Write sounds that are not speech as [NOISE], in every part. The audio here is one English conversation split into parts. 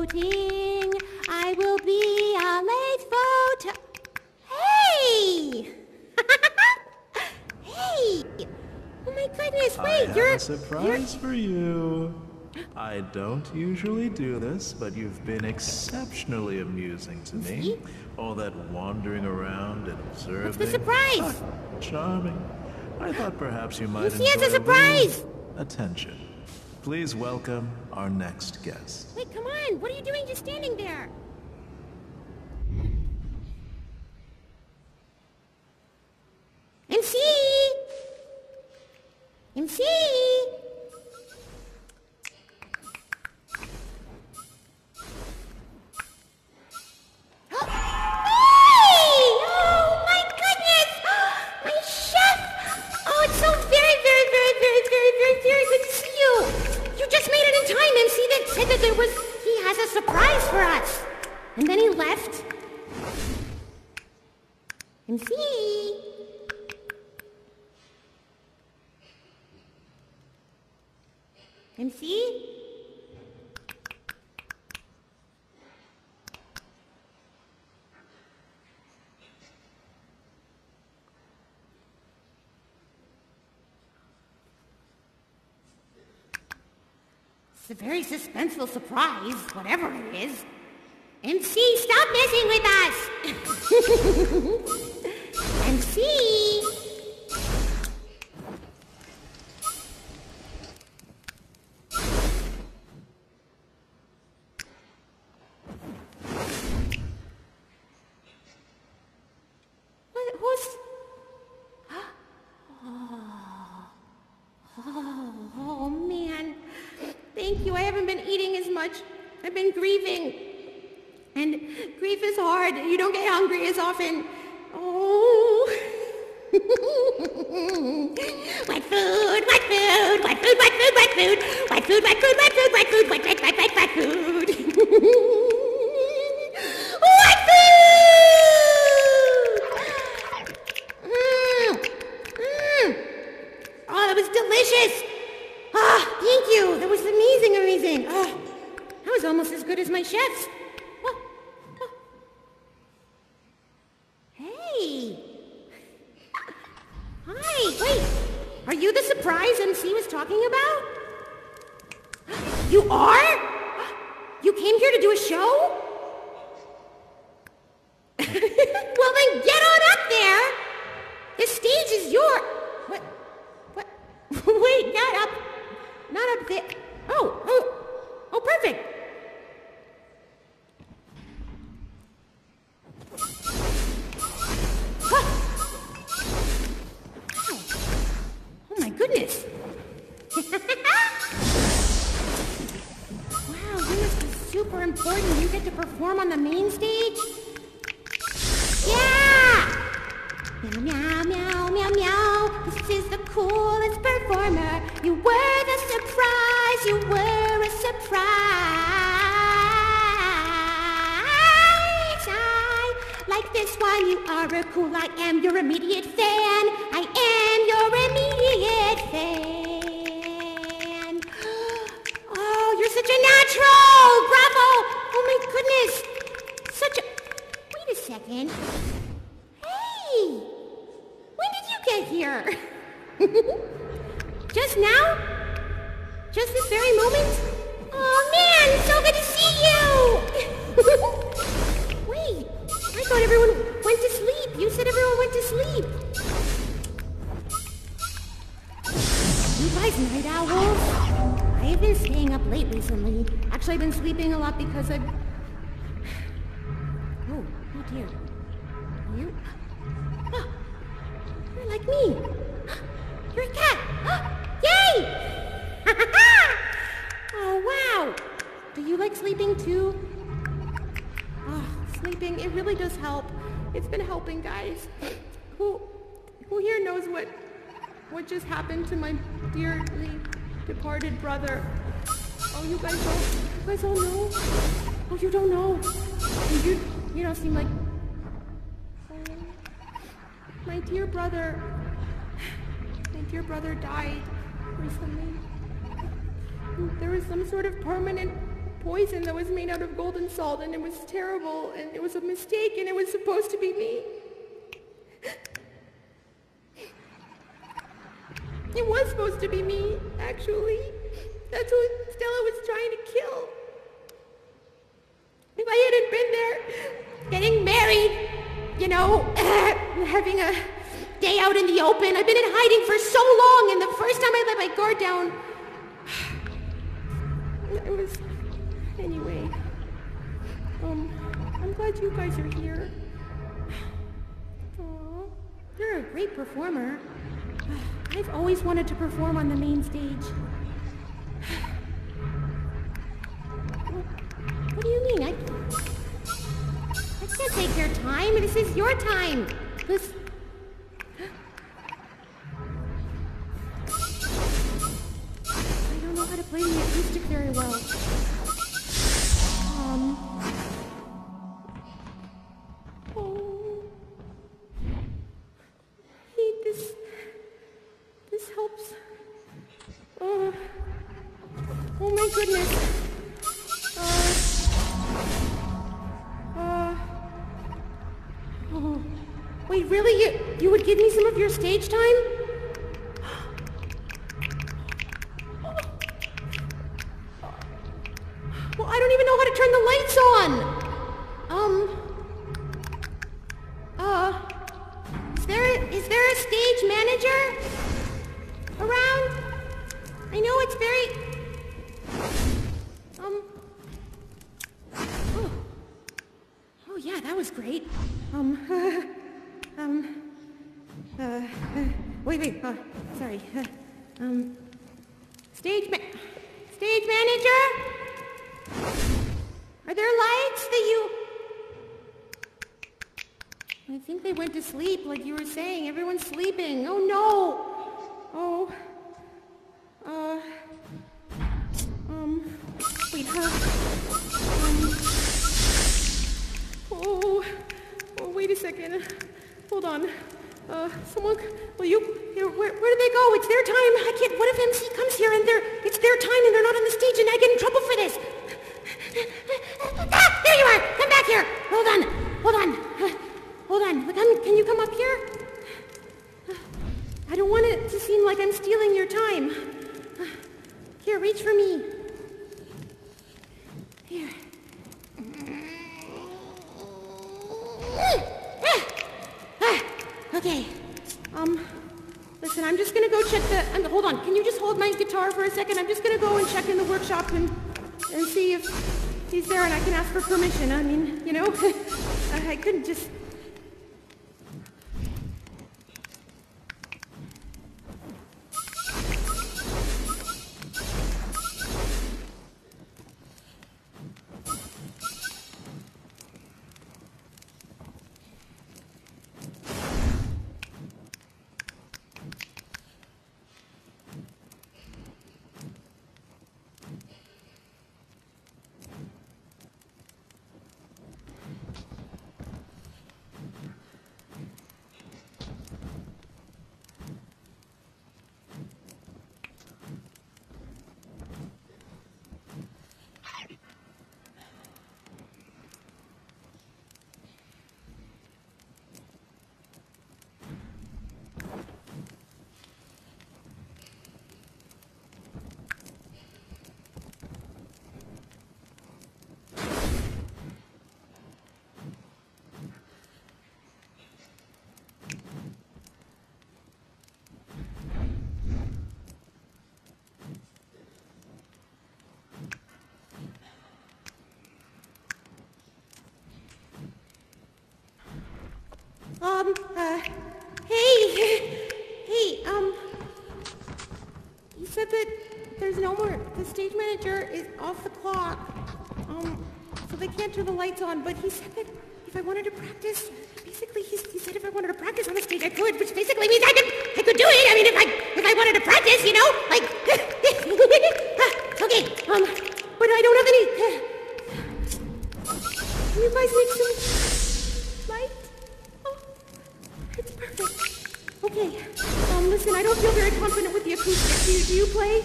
voting. I will be a late voter. Hey! [LAUGHS] hey! Oh my goodness, I wait, have you're... a surprise for you. I don't usually do this, but you've been exceptionally amusing to me. See? All that wandering around and observing. What's the surprise? Ah, charming. I thought perhaps you might see, it's a surprise. attention. Please welcome our next guest. Wait, come on, what are you doing just standing there? MC! MC! It's a very suspenseful surprise, whatever it is. MC, stop messing with us! [LAUGHS] MC! What, who's... Oh, oh, man. Thank you. I haven't been eating as much. I've been grieving. And grief is hard. You don't get hungry as often. Oh. wet food, wet food, wet food, wet food, wet food, wet food, wet food, wet food, wet food, wet, wet, wet, wet, wet food. wet Chef the main stage? Hey! When did you get here? [LAUGHS] Just now? Just this very moment? Oh man, so good to see you! [LAUGHS] Wait, I thought everyone went to sleep. You said everyone went to sleep. You guys night owls? I have been staying up late recently. Actually, I've been sleeping a lot because I've... Oh, oh dear. You? Ah, you're like me. You're a cat. Yay! [LAUGHS] oh, wow. Do you like sleeping too? Oh, sleeping, it really does help. It's been helping, guys. Who, who here knows what, what just happened to my dearly departed brother? Oh, you guys don't, you guys don't know? Oh, you don't know? You, you don't seem like my dear brother, my dear brother died recently. There was some sort of permanent poison that was made out of golden salt and it was terrible and it was a mistake and it was supposed to be me. It was supposed to be me, actually. That's who Stella was trying to kill. If I hadn't been there, getting married, you know, [CLEARS THROAT] having a day out in the open, I've been in hiding for so long, and the first time I let my guard down, [SIGHS] was... Anyway, um, I'm glad you guys are here. Aw, you're a great performer. [SIGHS] I've always wanted to perform on the main stage. [SIGHS] What do you mean? I, I can't take your time. This is your time. I don't know how to play the acoustic very well. Really? You, you would give me some of your stage time? Wait, wait. Uh, sorry. Uh, um. Stage ma- Stage manager? Are there lights that you... I think they went to sleep, like you were saying. Everyone's sleeping. Oh, no. Oh. Uh. Um. Wait, huh? Um. Oh. Oh, wait a second. Hold on. Uh, someone, will you, where, where do they go? It's their time. I can't, what if MC comes here and they're, it's their time and they're not on the stage and I get in trouble for this? Ah, there you are! Come back here! Hold on, hold on, hold on. Come, can you come up here? I don't want it to seem like I'm stealing your time. Here, reach for me. Here. Okay. Um, listen, I'm just gonna go check the. Um, hold on. Can you just hold my guitar for a second? I'm just gonna go and check in the workshop and and see if he's there, and I can ask for permission. I mean, you know, [LAUGHS] I couldn't just. Um, uh, hey, hey, um, you said that no more, the stage manager is off the clock. Um, so they can't turn the lights on, but he said that if I wanted to practice, basically he, he said if I wanted to practice on the stage I could, which basically means I could, I could do it. I mean, if I, if I wanted to practice, you know, like, [LAUGHS] okay, um, but I don't have any, [SIGHS] can you guys make some light? Oh, it's perfect. Okay. Um, listen, I don't feel very confident with the acoustics. Do do you play?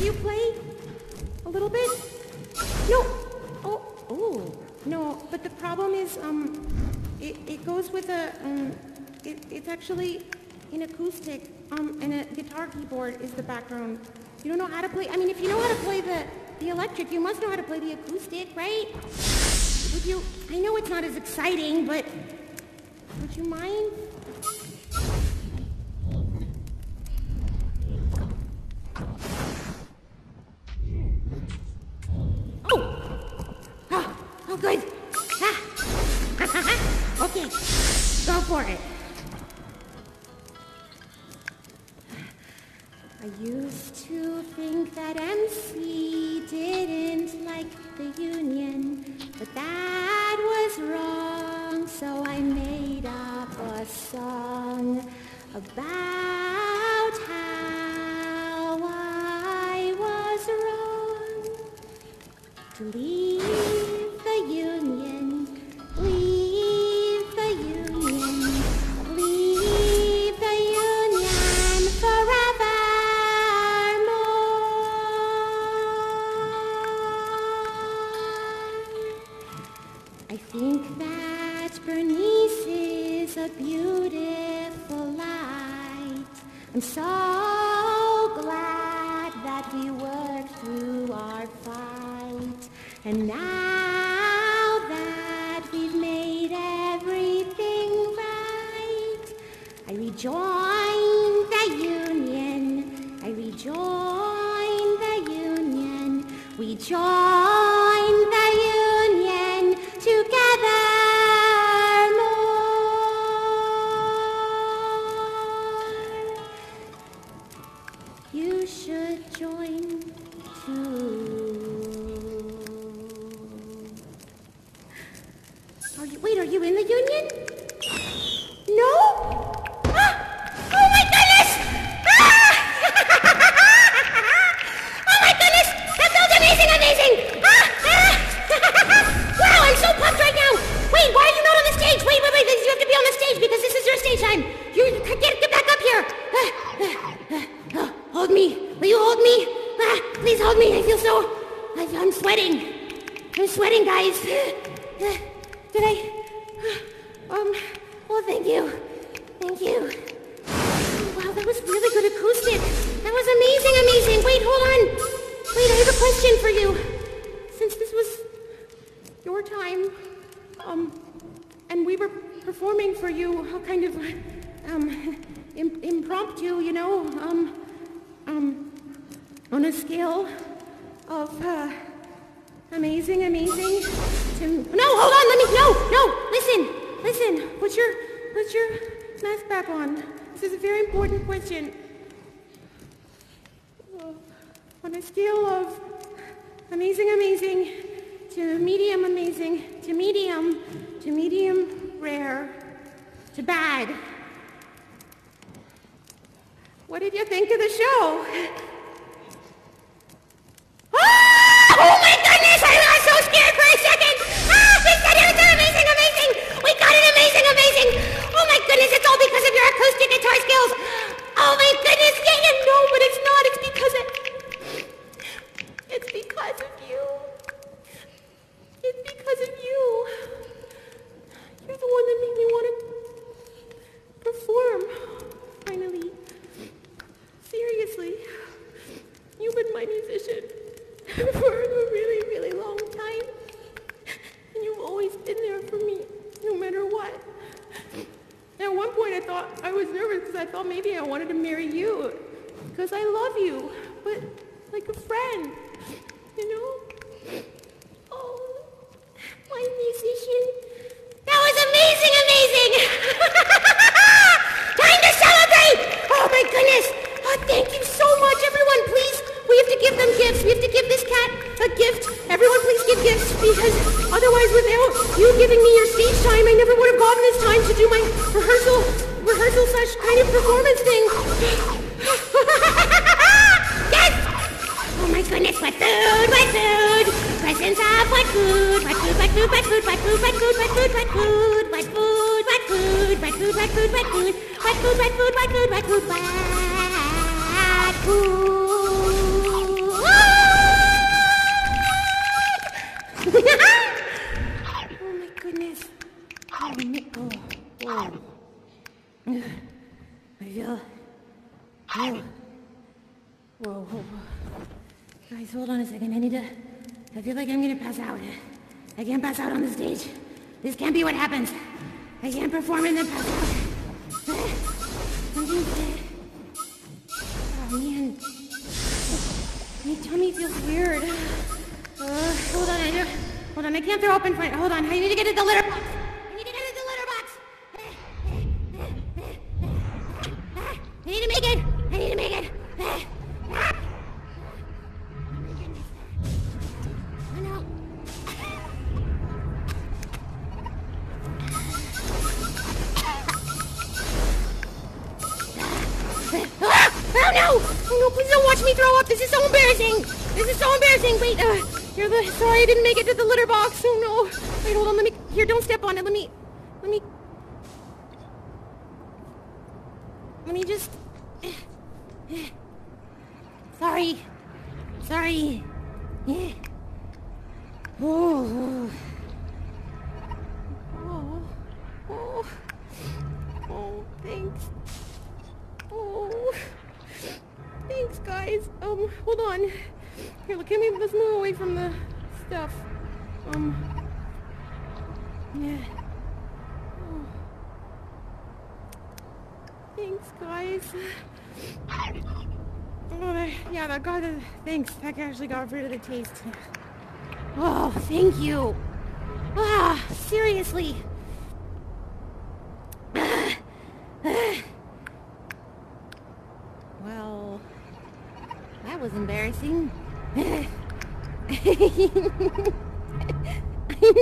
You play? A little bit? No. Oh, oh. No, but the problem is, um, it, it goes with a, um, it, it's actually an acoustic, um, and a guitar keyboard is the background. You don't know how to play, I mean, if you know how to play the, the electric, you must know how to play the acoustic, right? Would you, I know it's not as exciting, but would you mind? I used to think that fight. And now that we've made everything right, I rejoin the union. I rejoin the union. We join sweating, guys. Listen, listen, put your, put your mask back on. This is a very important question. On a scale of amazing, amazing to medium amazing to medium to medium rare to bad. What did you think of the show? Ah! Oh my goodness! I was so scared for a second! Ah! Amazing! We got it amazing, amazing! Oh my goodness, it's all because of your acoustic guitar skills! Oh my goodness! Yeah, you know, but it's not. It's because of... It's because of you. It's because of you. You're the one that made me want to perform. Finally. Seriously. You've been my musician for a really, really long time. And you've always been there for me, no matter what. And at one point I thought I was nervous because I thought maybe I wanted to marry you. Because I love you. But like a friend. You know? Oh, my musician. That was amazing, amazing! Time to celebrate! Oh my goodness! Oh, thank you so much, everyone. Please, we have to give them gifts. We have to give this cat a gift. Everyone, please give gifts because otherwise, without you giving me your stage time, I never would have gotten this time to do my rehearsal, rehearsal slash kind of performance thing. yes! Oh my goodness, what food, what food? Presents of what food, what food, what food, what food, what food, what food, what food, what food, what food, what food, what food, what food, what food, what food, what food, what food, what food, what food. Hold on a second. I need to. I feel like I'm gonna pass out. I can't pass out on the stage. This can't be what happens. I can't perform and then pass out. Dead. Oh man. My tummy feels weird. Uh, hold on, I do, hold on, I can't throw up in front. Hold on, I need to get to the litter box. Let me just, sorry. Sorry. Oh. Oh. Oh. Oh, thanks. Oh. Thanks, guys. Um, hold on. Here, look at me. Let's move away from the stuff. Um. Yeah. Oh. Thanks, guys. Oh, that, yeah, that got the, thanks. That actually got rid of the taste. Oh, thank you. Ah, seriously. Well, that was embarrassing. I'm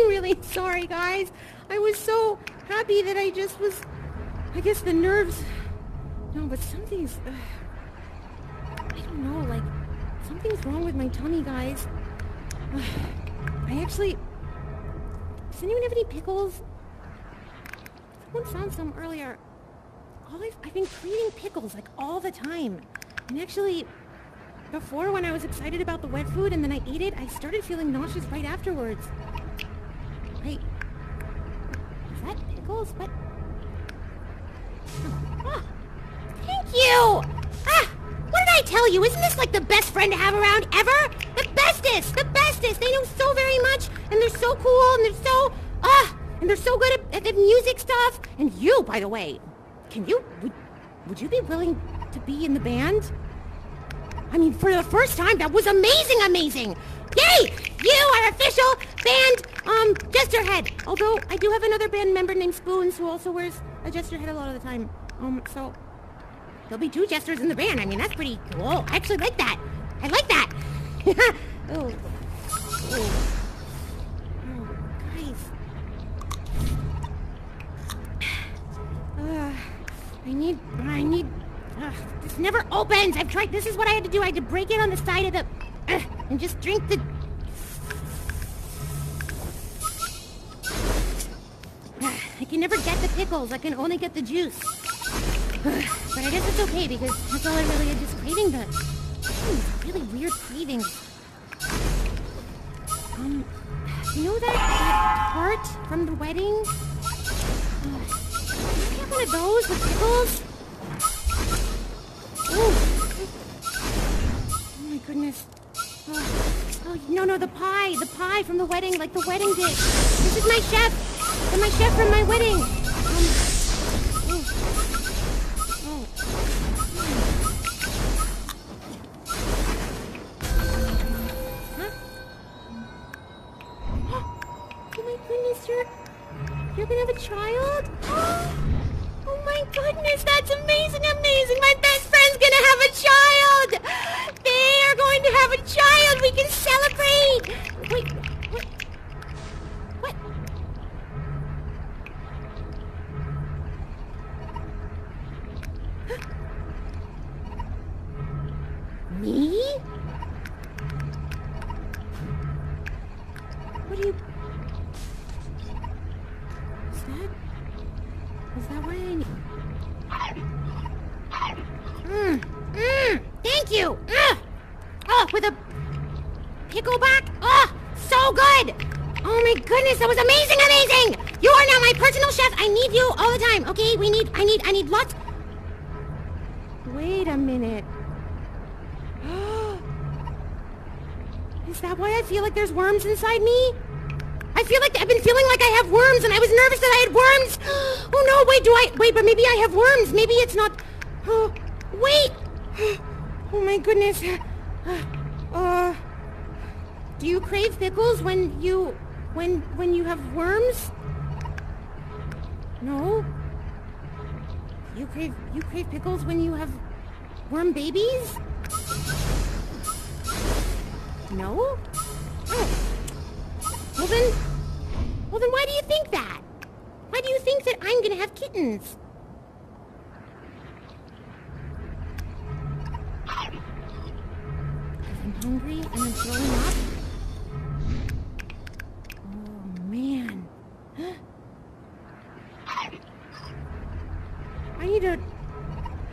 really sorry, guys. I was so happy that I just was... I guess the nerves... No, but something's... Uh, I don't know, like... Something's wrong with my tummy, guys. Uh, I actually... Does anyone have any pickles? Someone found some earlier. All I've, been craving pickles, like, all the time. And actually, before when I was excited about the wet food and then I ate it, I started feeling nauseous right afterwards. Wait. Is that pickles? What? Ah, thank Ah, what did I tell you? Isn't this like the best friend to have around ever? The bestest! The bestest! They know so very much, and they're so cool, and they're so... Ah! And they're so good at, at the music stuff. And you, by the way, can you... Would, would you be willing to be in the band? I mean, for the first time, that was amazing, amazing! Yay! You are official band, um, jester head. Although, I do have another band member named Spoons who also wears a jester head a lot of the time. Um, so... There'll be two jesters in the band. I mean, that's pretty cool. I actually like that. I like that. [LAUGHS] oh. oh. Guys. [SIGHS] Uh, I need, I need, uh, this never opens. I've tried, this is what I had to do. I had to break it on the side of the, uh, and just drink the, [SIGHS] I can never get the pickles. I can only get the juice. But I guess it's okay because that's all I really had just craving the, these really weird cravings. Um, you know that, that from the wedding? Uh, I have one of those with pickles? Oh my goodness. Oh, oh, no, no, the pie. The pie from the wedding, like the wedding dish. This is my chef. And my chef from my wedding. You're gonna have a child? [GASPS] Oh my goodness, that's amazing, amazing! My best friend's gonna have a child! They are going to have a child! We can celebrate! Wait, Oh, so good! Oh my goodness, that was amazing, amazing! You are now my personal chef. I need you all the time, okay? We need, I need, I need lots... Wait a minute. [GASPS] Is that why I feel like there's worms inside me? I feel like I've been feeling like I have worms and I was nervous that I had worms. [GASPS] Oh no, wait, do I... Wait, but maybe I have worms. Maybe it's not... Oh, [GASPS] wait. Oh my goodness. [SIGHS] Uh, do you crave pickles when you... When, when you have worms? No? You crave, you crave pickles when you have worm babies? No? Oh. Well then, well then why do you think that? Why do you think that I'm gonna have kittens? I'm hungry and I'm throwing up? Oh man. I need to...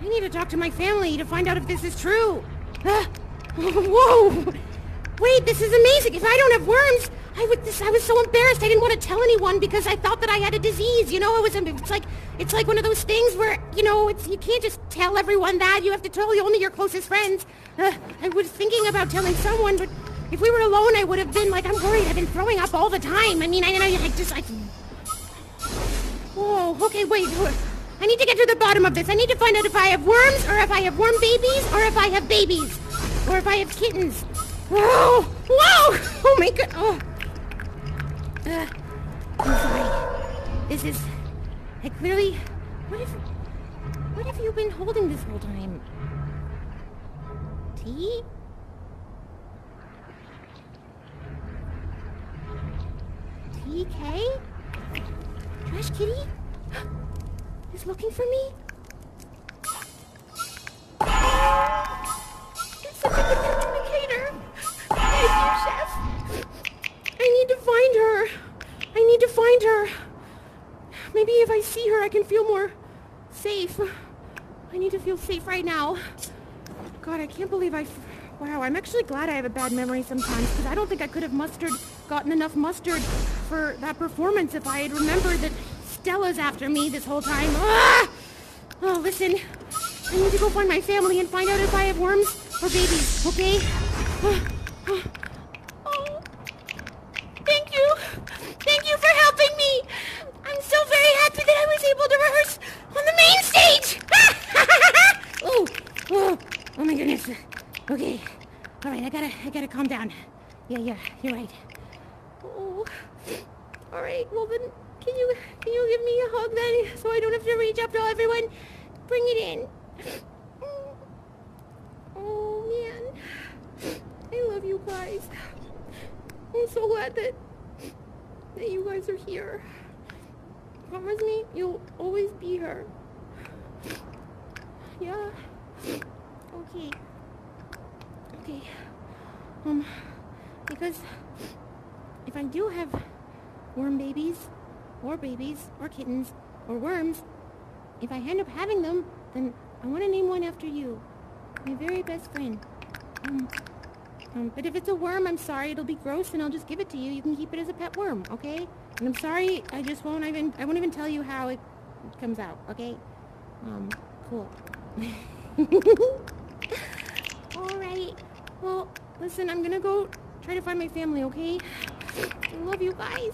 I need to talk to my family to find out if this is true. [SIGHS] Whoa! Wait, this is amazing. If I don't have worms, I would. This, I was so embarrassed. I didn't want to tell anyone because I thought that I had a disease. You know, it was. It's like it's like one of those things where you know, it's you can't just tell everyone that. You have to tell only your closest friends. Uh, [SIGHS] I was thinking about telling someone, but if we were alone, I would have been like, I'm worried. I've been throwing up all the time. I mean, I, I, I just, I. Whoa. Okay, wait. I need to get to the bottom of this. I need to find out if I have worms, or if I have worm babies, or if I have babies, or if I have kittens. Whoa! Whoa! [LAUGHS] Oh my god! Oh. Uh, I'm sorry. This is... I clearly... What if... What have you been holding this whole time? Tea? TK? Trash Kitty? [GASPS] Is looking for me? You're such a good communicator. Thank you, Chef. I need to find her. I need to find her. Maybe if I see her, I can feel more safe. I need to feel safe right now. God, I can't believe I... Wow, I'm actually glad I have a bad memory sometimes, because I don't think I could have mustered, gotten enough mustard for that performance if I had remembered that Stella's after me this whole time. Ah! Oh, listen. I need to go find my family and find out if I have worms or babies, okay? Oh, thank you. Thank you for helping me. I'm so very happy that I was able to rehearse on the main stage. [LAUGHS] oh, oh, oh my goodness. Okay. All right, I gotta, I gotta calm down. Yeah, yeah, you're right. Oh, all right. Well then, can you, can you give me a hug then, so I don't have to reach up to everyone? Bring it in. Oh man, I love you guys. I'm so glad that that you guys are here. Promise me you'll always be here. Yeah. Okay. Okay. Um, because if I do have worm babies, or babies, or kittens, or worms, if I end up having them, then I want to name one after you. My very best friend. Um, um, but if it's a worm, I'm sorry, it'll be gross and I'll just give it to you. You can keep it as a pet worm, okay? And I'm sorry, I just won't even, I won't even tell you how it comes out, okay? Um, cool. [LAUGHS] Alright. Well, listen, I'm gonna go try to find my family, okay? I love you guys.